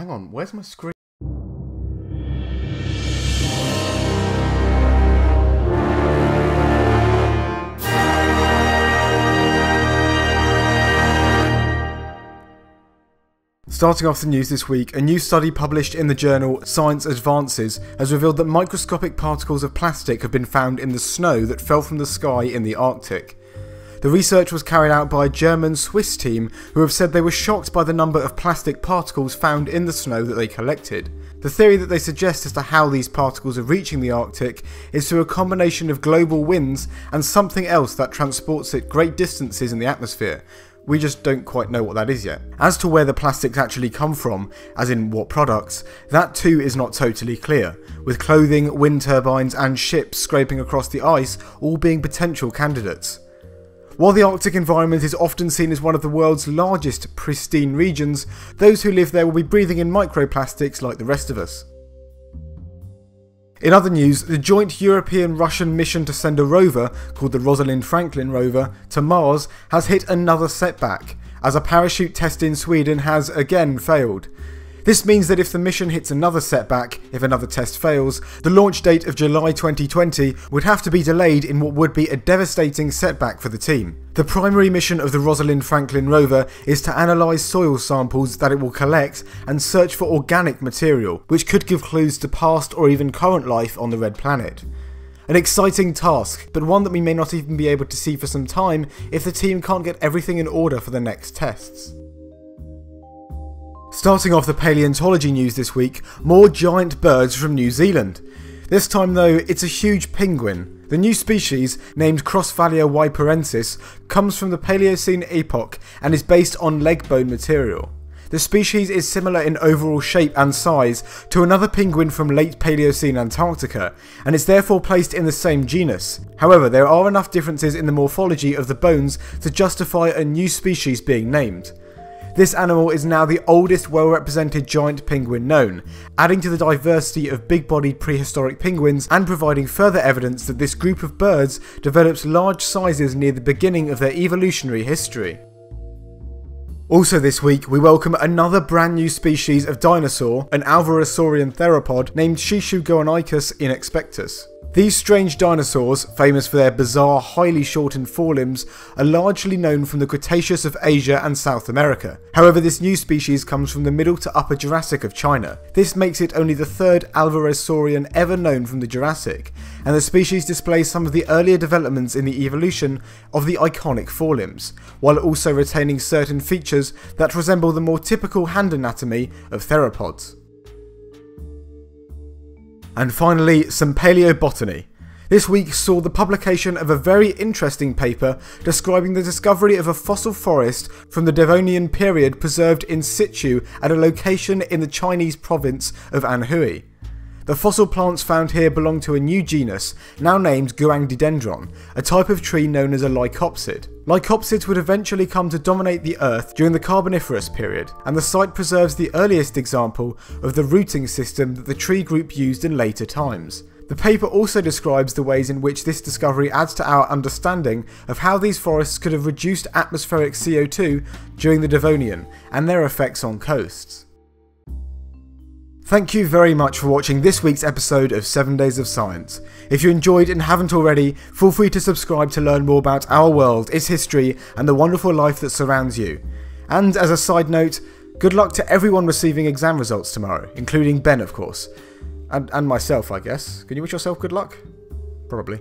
Hang on, where's my screen? Starting off the news this week, a new study published in the journal Science Advances has revealed that microscopic particles of plastic have been found in the snow that fell from the sky in the Arctic. The research was carried out by a German Swiss team who have said they were shocked by the number of plastic particles found in the snow that they collected. The theory that they suggest as to how these particles are reaching the Arctic is through a combination of global winds and something else that transports it great distances in the atmosphere, we just don't quite know what that is yet. As to where the plastics actually come from, as in what products, that too is not totally clear, with clothing, wind turbines, and ships scraping across the ice all being potential candidates. While the Arctic environment is often seen as one of the world's largest pristine regions, those who live there will be breathing in microplastics like the rest of us. In other news, the joint European Russian mission to send a rover, called the Rosalind Franklin rover, to Mars has hit another setback, as a parachute test in Sweden has again failed. This means that if the mission hits another setback, if another test fails, the launch date of July 2020 would have to be delayed in what would be a devastating setback for the team. The primary mission of the Rosalind Franklin rover is to analyse soil samples that it will collect and search for organic material, which could give clues to past or even current life on the red planet. An exciting task, but one that we may not even be able to see for some time if the team can't get everything in order for the next tests. Starting off the paleontology news this week, more giant birds from New Zealand. This time though, it's a huge penguin. The new species, named Crossvallia waiparensis, comes from the Paleocene epoch and is based on leg bone material. The species is similar in overall shape and size to another penguin from late Paleocene Antarctica, and is therefore placed in the same genus. However, there are enough differences in the morphology of the bones to justify a new species being named. This animal is now the oldest well represented giant penguin known, adding to the diversity of big bodied prehistoric penguins and providing further evidence that this group of birds developed large sizes near the beginning of their evolutionary history. Also this week, we welcome another brand new species of dinosaur, an Alvarezsaurian theropod named Shishu Shishugounykus inexpectus. These strange dinosaurs, famous for their bizarre, highly shortened forelimbs, are largely known from the Cretaceous of Asia and South America. However, this new species comes from the Middle to Upper Jurassic of China. This makes it only the third Alvarezsaurian ever known from the Jurassic, and the species displays some of the earlier developments in the evolution of the iconic forelimbs, while also retaining certain features that resemble the more typical hand anatomy of theropods. And finally, some paleobotany. This week saw the publication of a very interesting paper describing the discovery of a fossil forest from the Devonian period preserved in situ at a location in the Chinese province of Anhui. The fossil plants found here belong to a new genus, now named Guangdedendron, a type of tree known as a lycopsid. Lycopsids would eventually come to dominate the Earth during the Carboniferous period, and the site preserves the earliest example of the rooting system that the tree group used in later times. The paper also describes the ways in which this discovery adds to our understanding of how these forests could have reduced atmospheric CO2 during the Devonian and their effects on coasts. Thank you very much for watching this week's episode of 7 Days of Science. If you enjoyed and haven't already, feel free to subscribe to learn more about our world, its history, and the wonderful life that surrounds you. And as a side note, good luck to everyone receiving exam results tomorrow, including Ben, of course. And, and myself, I guess. Can you wish yourself good luck? Probably.